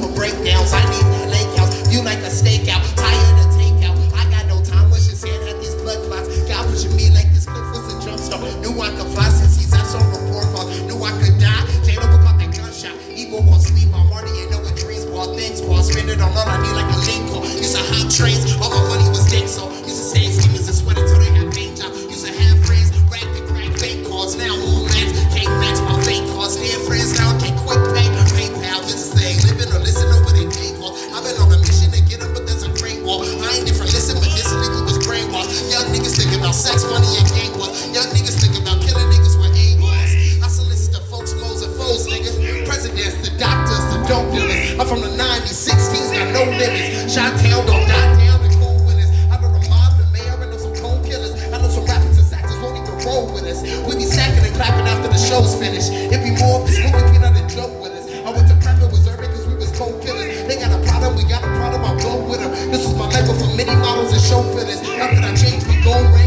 for breakdowns. I need that lake house. You like a stakeout. Tired of takeout. I got no time. Wish your sand had these blood clots. God pushing me like this cliff was a jump start. Knew I could fly since he's out so report card. Knew I could die. Jada over caught that gunshot. Evil won't sleep. I'm already in no dreams. While things while spend it on all I need like a link call. It's a hot trace. All I'm from the 90s, 16s, got no limits. Shot don't die down, the cool winners. I've been a mob, the mayor, and know some cold killers. I know some rappers and actors won't even roll with us. We be sacking and clapping after the show's finished. It be more of this movie, we not a joke with us. I went to Pepper, was urban, cause we was cold killers. They got a problem, we got a problem, I blow with them. This is my life for many models and show fillers. After I change, we go rain.